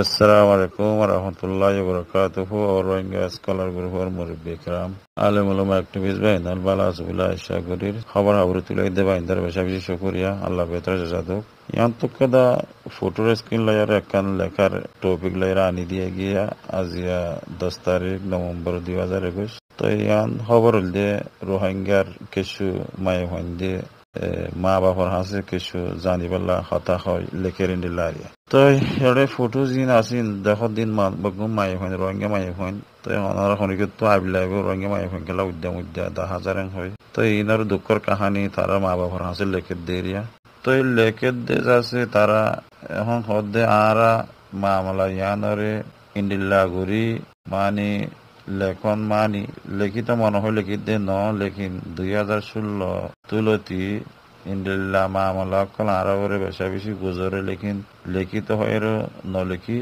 আসসালামু আলাইকুম রহমতুল্লাহ বরকাতুহ রোহিঙ্গা স্কলার গ্রুপের মুরব্বী ইকরাম আলেম উলমা অ্যাক্টিভিস্ট বাহিন আল বালা আসবুল্লাহ শাহগুরির খবর আবরু তুলে দে বাহিন্দার বেশা বেশি শুকরিয়া আল্লাহ বেতর জাদুক ইয়ান্তক কাদা ফটোর স্ক্রিন লাইয়ার একখান লেখার টপিক লাইয়ার আনি দিয়ে গিয়া আজিয়া দশ তারিখ নভেম্বর দুই হাজার একুশ। তো ইয়ান খবর হল দিয়ে রোহিঙ্গার কিছু মায়ে হন দিয়ে মা বাপৰ হাঁচে কিছু জানিব হতাশ হয় ফটো আছিল দেশ দিন মাই ফোন ৰঙা মাই মাই ফোন খেলা উদ্যম উদ্যা দুখৰ কাহানী তাৰ মা বাপৰ হাঁচে লেকেট দেৰিয়া তই লেকেট তাৰা এখন সদে আৰা মামলা ইয়ানৰে ইণ্ডিল্লা গুৰি মানে লেখন মানি, লিখিত মনে হয় লিখিত লেখিন দুই হাজার ষোলো তুলতি ইন্ডিল্লা মামলা কল আরবরে বেশা বেশি গুজরে লেখিন, লিখিত হয় নলিখি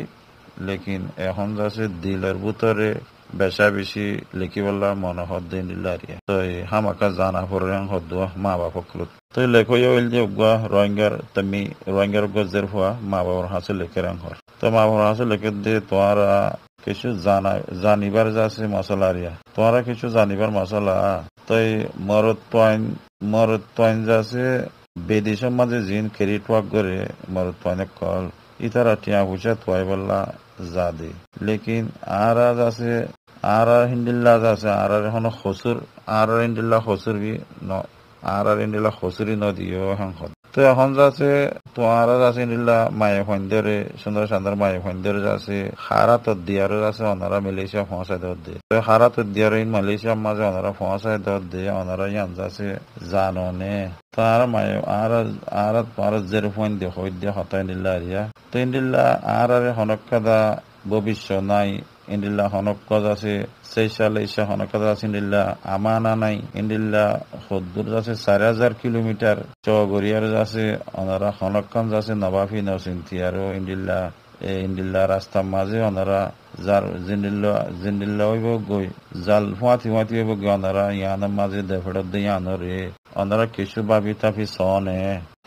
লেকিন এখন যাচ্ছে দিলের ভিতরে বেশা বেশি লিখিবলা মনে হদ দিন দিলারিয়া তো হামাকা জানা পরে হদ মা বাবা কলত তো লেখো হইল যে উগা রোহিঙ্গার তুমি রোহিঙ্গার গজের হওয়া মা বাবার হাসে লেখে রাং হর তো মা বাবার হাসে লেখে দিয়ে তোমারা কিছু জানা জানিবার যাচ্ছে মশলারিয়া তোমারা কিছু জানিবার মশলা তাই মরত পয়েন মরত পয়েন যাচ্ছে বেদিসের মাঝে জিন কেরি টুয়াক করে মরত পয়েন্ট কল। ইতারা টিয়া পুছা তোয়াই বললা জাদে। লেকিন আর আজ আছে আর আর হিন্দিল্লা আছে আর আর এখন খসুর আর আর হিন্দিল্লা খসুর বি ন আর আর হিন্দিল্লা খসুরি নদীও এখন তো এখন যাচ্ছে তোমার আছে নিলা মায়ে ফন্দরে সুন্দর সুন্দর মায়ে ফন্দরে যাচ্ছে হারাত দিয়ারও যাচ্ছে ওনারা মালয়েশিয়া পৌঁছায় দর দিয়ে তো হারাত দিয়ার ইন মালয়েশিয়ার মাঝে ওনারা পৌঁছায় দর দিয়ে ওনারা ইয়ান যাচ্ছে জাননে? তার মায়ে আর আর তোমার জের ফোন দিয়ে হই দিয়ে হতায় নিলা আরিয়া তো ইন্দিল্লা আর আর হনকাদা ভবিষ্যৎ নাই ইন্দিল্লা হনকজ আছে, সেই সালে ইসা হনকজ আছে ইন্দিল্লা আমানা নাই ইন্দিল্লা সদ্দুর আছে চাৰি হাজাৰ কিলোমিটাৰ চগরিয়ার আছে ওনারা হনকখন আছে নবাফি নচিন্তি আৰু ইন্দিল্লা এই ইন্দিল্লা রাস্তার মাঝে ওনারা যার জিন্দিল্লা জিন্দিল্লা হইব গই, জাল ফুয়াতি ফুয়াতি হইব গই ওনারা ইয়ানের মাঝে দেফেড়ত দিয়ে আনরে। ওনারা কিছু ভাবি তাফি সনে।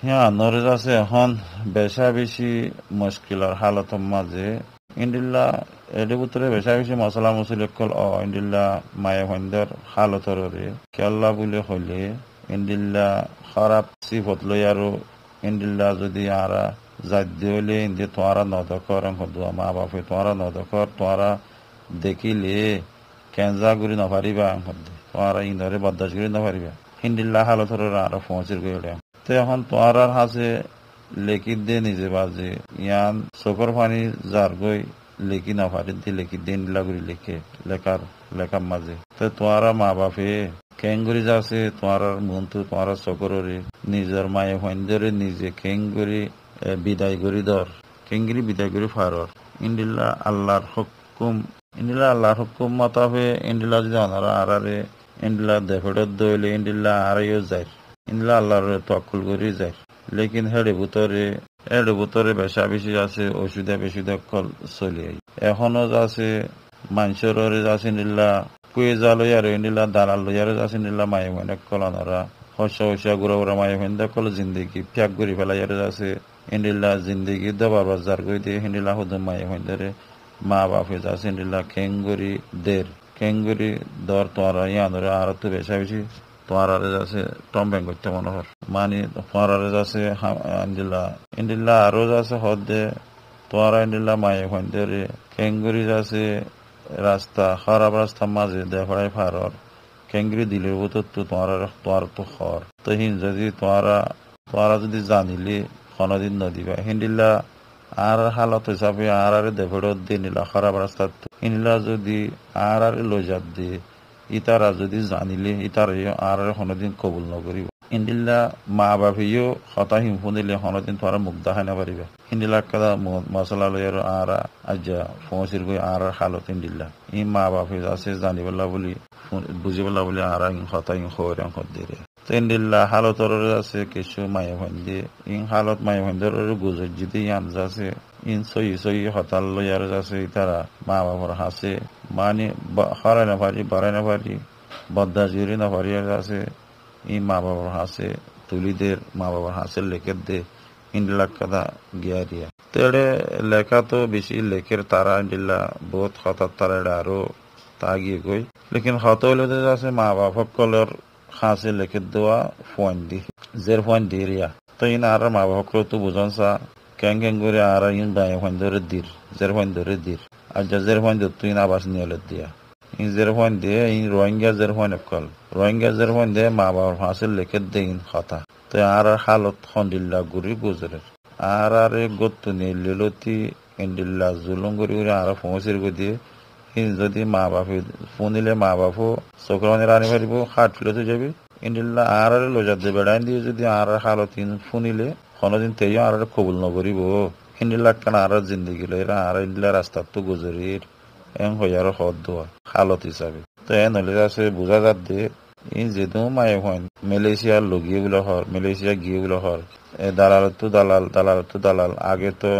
হ্যাঁ আনরে আছে এখন বেশা বেশি মুশকিলের হালতের মাঝে। ইন্দিল্লা এর ভিতরে বেশা বেশি মশলা কল অ ইন্দিল্লা মায়ে হইন্দর হালতর কেল্লা বলে হইলে ইন্দিল্লা খারাপ সিফত লই আৰু ইন্দিল্লা যদি আরা জাদ্য হইলে ইন্দি তোমারা নদকর হদুয়া মা বাপে তোমারা নদকর তোমারা দেখিলে কেঞ্জা গুড়ি নপারিবা তোমারা ইন্দরে বদাস গুড়ি নপারিবা হিন্দিল্লা হালতর আরও পৌঁছির গই তো এখন তোমার হাসে লেখি দিয়ে নিজে বাজে। ইয়ান চকুর পানি যার গই লেখি না দি লেখি দিন লাগুরি লেখে লেখার লেখার মাঝে তো তোমার মা বাপে কেঙ্গুরি যাচ্ছে তোমার মন্তু তোমার চকররে নিজের মায়ে হইন্দরে নিজে কেঙ্গুরি বিদায় করি দর কেঙ্গুরি বিদায় করি ফারর ইন্দিল্লা আল্লাহর হুকুম, ইন্দিল্লা আল্লাহর হুকুম মতাবে ইন্দিল্লা যদি অনারা আরারে ইন্দিল্লা দেফেডত দইলে ইন্দিল্লা আরাইও যায়। ইন্দিল্লা আল্লাহর তকুল করি যায়। লেকিন হেডে ভিতরে এর ভিতরে বেশা বেশি আছে, ওষুধে বেশুধে কল চলি এখনও আছে মানুষের আছে নিল্লা কুয়ে যা আর নিলা, দালাল লই আর আছে নিল্লা মায়ে মনে কলানরা হস্য হস্য গুড়া গুড়া মায়ে হেন্দা কল জিন্দগি, ফ্যাক ফেলাই আর আছে ইন্দিল্লা জিন্দগি দবার বাজার করে দিয়ে হিন্দিল্লা হুদুম মায়ে হেন্দারে মা বাপে যাচ্ছে ইন্দিল্লা খেঙ্গুরি দের খেঙ্গুরি দর তোরা ইয়ানরে আর তো বেশা বেশি। তোমার আছে টম ব্যাংক করতে মনে তোমার আছে ইন্দিল্লা ইন্দিল্লা আরও আছে হদ্দে তোমার ইন্দিল্লা মায়ে হেন্দারে খেঙ্গুরি আছে রাস্তা, খারাপ রাস্তার মাঝে দেখায় ফারর কেঙ্গরি ভিতর তো তোমার তোমার তো খর। তো হিন যদি তোমারা তোমারা যদি জানিলে, কোনোদিন নদীবা হিন্দিল্লা আর হালত হিসাবে আর আরে দেভেড়ত দিয়ে নিলা, খারাপ রাস্তার হিনলা যদি আর আরে লজাত দিয়ে ইতারা যদি জানিলে ইতার আর কোনোদিন কবুল নকরিব ইন্দিল্লা মা বাপিও হতা হিমফু দিলে হনদিন তোরা মুখ দেখাই না পারিবা হিন্দিলা কাদা মশলা লই আর আজ্জা ফসির গই আর হালত ইন্দিল্লা। ই মা বাপে আছে জানিবেলা বলি বুঝিবেলা বলি আর হতা ইং খবর হত দিয়ে তেন্দিল্লা হালতর আছে কিছু মায়ে ভান্দি ইং হালত মায়ে ভান্দির গুজর যদি ইয়ান আছে ইন সই সই হতাল লই আর আছে তারা মা বাবার হাসে মানে হরাই না পারি বাড়াই না পারি বদ্দা জুড়ি না পারি আছে ই মা বাবার হাসে তুলিদের মা বাবার হাসের লেখের দে ইন্ডিলা কথা গিয়ারিয়া তেড়ে লেখা তো বেশি লেখের তারা ইন্ডিলা বহুত হঠাৎ তারা এটা আরও তা গিয়ে গই লেকিন হত হইলে আছে মা বাপ সকলের খাঁচে লেখে দেওয়া ফোন দি জের ফোন দি রিয়া তো ইন আর মা বাপ তো বুঝন সা কেন কেন করে আর ইন বাই ফোন ধরে দির জের ফোন ধরে দির আর যা জের ফোন তুই না আবাস নিয়ে দিয়া ইন জের ফোন দিয়ে ইন রোহিঙ্গা জের ফোন কল রোহিঙ্গা জের ফোন দিয়ে মা বাবার ফাঁসে লেখে দে ইন কথা তো আর হালত খন্ডিল্লা গুরি গুজরে আর আর গত্তু নিয়ে লিলতি ইন্ডিল্লা জুলুম করি করে আর ফোঁসির দিয়ে যদি মা বাপে শুনিলে মা বাপও চক্রানি রানি পারিব হাত ফিলে যাবি ইন্ডিল্লা আর আর লজার দে বেড়াই দিয়ে যদি আর হালত শুনিলে কোনোদিন তেইও আর কবুল নকরিব। ইন্ডিল্লা কান আর জিন্দিগি লইরা, আর ইন্ডিল্লা রাস্তার তো গুজরির। এং হই আর হদ দোয়া, হালত হিসাবে তো এ নলে আছে বোঝা যাত দে, ই যেহেতু মায়ে হন মালয়েশিয়ার লগিয়ে গুলো হর মালয়েশিয়া গিয়ে গুলো হর দালাল তো দালাল দালাল তো দালাল। আগে তো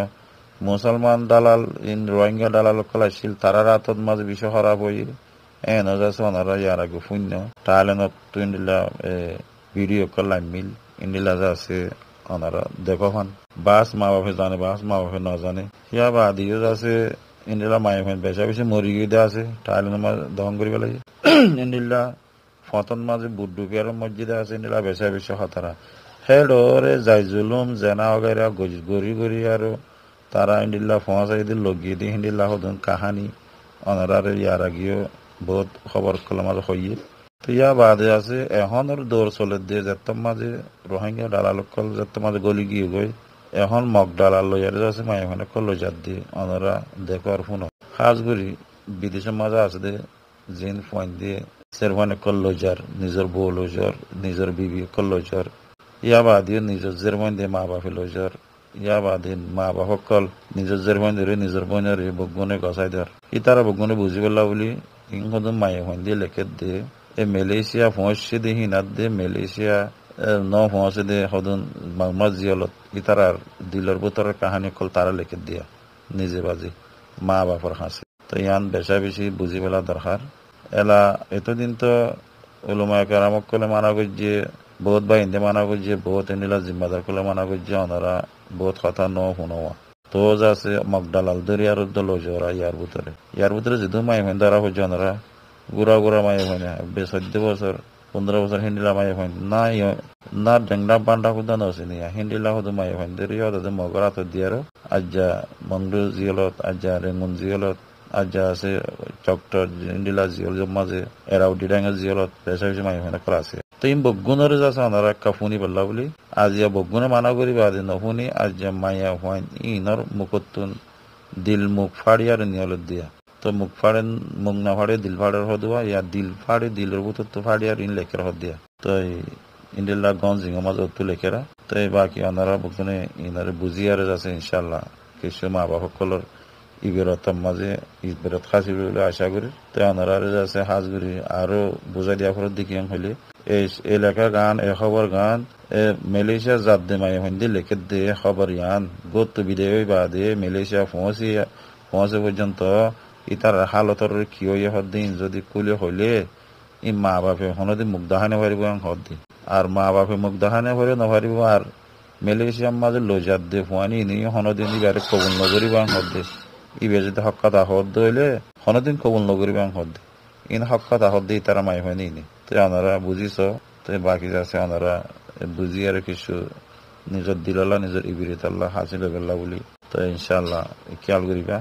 মুসলমান দালাল, ইন রোহিঙ্গা দালাল কলাইছিল তারা রাতত মাঝে বিষয় খারাপ হই এন যাচ্ছে ওনারা ইয়ার আগে শূন্য। টাইলেনত তো ইন্ডিলা ভিডিও কলাই মিল ইন্ডিলা যাচ্ছে ওনারা দেখো হন। বাস মা বাপে জানে, বাস মা বাপে না জানে। ইয়া বা দিও আছে ইন্দিলা মায়ে ফেন বেচা বেশি মরি গিয়ে আছে। টাইল নামা দহন করি পেলাই ইন্ডিলা ফতন মাঝে বুড্ডুপিয়ার মসজিদে আছে ইন্ডিলা বেচা বেশি হতারা। হেডরে যাই জুলুম, জেনা অগাইরা গরি গরি আরও। তারা ইন্ডিল্লা ফোঁসাই দি লগিয়ে দি হিন্ডিল্লা হদন কাহানি। অনারারে ইয়ারা আগেও বহুত খবর কলমার হইয়ে। ইয়া বাদে আছে এখনের দৌড় চলে দিয়ে যেত মাঝে রোহিঙ্গা ডালাল কল যেত মাঝে গলি গিয়ে গই এখন মগ ডালাল লইয়ার আছে মাই মানে কল যাত দিয়ে অনারা দেখো আর ফোন খাস করি বিদেশের মাঝে আছে দে, জিন ফোন দিয়ে সেরভানে কল লইজার নিজের বউ লইজার নিজের বিবি কল লইজার ইয়া বাদিও নিজের জেরমান দিয়ে, মা বাপে লইজার ইয়া বাদে মা বাপ সকল নিজৰ জেৰমান ধৰি নিজৰ বইনৰে বগুনে গছাই ধৰ ই তারা বগুনে বুজি পেলা বুলি ইংসদম মায়ে সন্ধি লেখেত দে এ মালয়েছিয়া ফোঁসছে দে হিনাত দে মালয়েছিয়া ন ফোঁসে দে সদন মামা জিয়লত ই তারার দিলর বুতরের কাহানি কল তারা লেখেত দিয়া, নিজে বাজি, মা বাপর হাসি তো ইয়ান বেচা বেশি বুঝি পেলা দরকার এলা এতদিন তো ওলমায় কারামক কলে মানা করছে বহুত বা হিন্দে মানা করছে বহুত এনিলা জিম্মাদার কলে মানা করছে ওনারা বহুত কথা ন শুনোয়া তো আছে মগডালাল দরিয়ার দল ইয়ার ভিতরে ইয়ার ভিতরে যেহেতু মাই হইন তারা হচ্ছে ওনারা গুড়া গুড়া মাৰি হয়নে চৈধ্য বছৰ পোন্ধৰ বছৰ হিন্দীলা মায়ে হয় না না না ডেংদা বান্দা সুধা নি। হিন্দীলা সুধো মায়ে হয় দেৰিয় মগৰা থৈ দিয়ে আৰু। আজ্যা মংগু জিয়লত আজ্যা ৰেঙুন জিয়লত আজ্যা আছে চক্টৰ হিন্দীলা জিয়ল যে এৰাও দিডাঙৰ জিয়লত পেচা পিছে হয় না কৰা আছে। তই বগুণৰে যাছ আনাৰ একা শুনি পাল্লা বুলি। আজি বগুণে মানা কৰিবা আজি নুশুনি আজি মায়া হোৱাইন ইনৰ মুখত দিল মুখ ফাৰি আৰু নিয়লত দিয়া। তো মুখ ফাড়ে মুখ না ফাড়ে, দিল ফাড়ের হদুয়া ইয়া দিল ফাড়ে দিলের ভিতর তো ফাড়িয়ার ইন লেখের হদ দিয়া। তো ইন্ডিল্লা গঞ্জিং মাঝে অত্তু লেখেরা। তো এই বাকি ওনারা বগুনে ইনারে বুঝিয়ারে যাচ্ছে ইনশাল্লাহ কিছু মা বাবা সকলের ইবেরতার মাঝে ইবেরত খাসি বলে আশা করি। তো ওনারা যাচ্ছে হাজগুড়ি আরও বুঝাই দিয়া ফেরত দেখিয়াং হইলে। এই এলাকা গান, এ খবর গান, এ মালয়েশিয়া জাত দে মাই হিন্দি লিখে দে খবর ইয়ান। গোত বিদে বা দে মালয়েশিয়া পৌঁছি পৌঁছে পর্যন্ত ইতার হালতর কি হইয়ে হদিন যদি কুলে হইলে, ই মা বাপে হনদি মুখ দাহানে পারিব হদি আর মা বাপে মুখ দাহানে পারে নপারিব আর মালয়েশিয়ার মাঝে লজাত দে ফুয়ানি, ইনি হনদিন ইবারে কবুল নগরিব হদে ইবে যদি হক্কাত হদ হইলে, হনদিন কবুল নগরিব হদে ইন হক্কাত হদ তারা মাই হয়নি ইনি। তো ওনারা বুঝিছ তো বাকি আছে ওনারা বুঝি আর কিছু নিজের দিলালা, নিজের ইবিরিত হাসিল করলা বলি। তো ইনশাল্লাহ খেয়াল করিবা।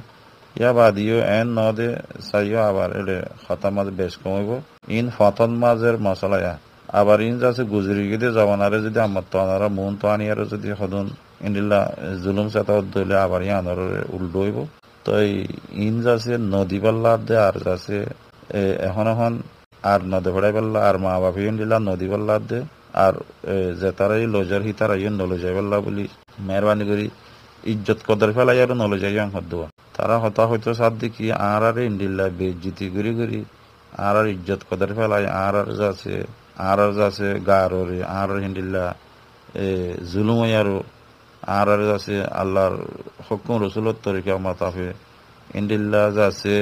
বাদিও এন নদে চাইও আবার এলে খতা বেশ কমাইব ইন ফতন মাঝের মশলা ইয়া আবার ইন যাচ্ছে গুজরি গিয়ে জবানারে যদি আমার তো আনারা মন তো আনিয়ারে যদি সদন ইন্দিল্লা জুলুম সাথে দইলে আবার ইয়া আনার উল্টো হইব তো ইন যাচ্ছে নদী পাল্লা দে আর যাচ্ছে এখন এখন আর নদী ভরাই পাল্লা আর মা বাপি দিলা নদী পাল্লা দে আর যে লজার হি তারা ইয়ে নলজাই পাল্লা বলি মেহরবানি করি ইজ্জত কদর ফেলাই আর নলজাই আং হদুয়া তারা হতা হয়তো সাদ দেখি, আর আর ইন্ডিল্লা বেজিতি করি করি আর আর ইজ্জত কদর ফেলাই, আর আর যাচ্ছে, আর আর যাচ্ছে গাররে, আর আর হিন্দিল্লা এ, জুলুমাই আরও, আর আর যাচ্ছে আল্লাহর হকুম রসুলত তরিকা মাতাফে ইন্ডিল্লা যাচ্ছে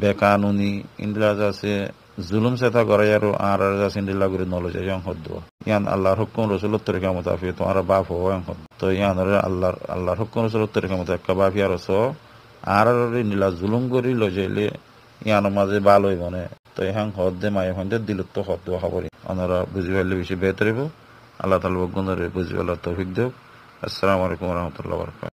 বেকানুনি, ইন্ডিল্লা যাচ্ছে জুলুম সেতা করে আর আর আর সিন্দিল্লা করে নলো যায় ইয়ান হদ্দ ইয়ান আল্লাহর হুকুম রসুলত তরিকা মোতাফি তোমার বাপ হো ইয়ান হদ তো ইয়ান আল্লাহর আল্লাহর হুকুম রসুলত তরিকা মোতাফিকা বাপি আর সো আর আর নিলা জুলুম করি লো যাইলে ইয়ানোর মাঝে ভালো হইব মানে তো ইহান হদ দে মায়ে হন দিলত তো হদ দেওয়া হবরি ওনারা বুঝি পারলে বেশি বেহতরিব আল্লাহ তালা গুণরে বুঝি পাল্লাহ তৌফিক দেব আসসালামু আলাইকুম রহমতুল্লাহ বরকাত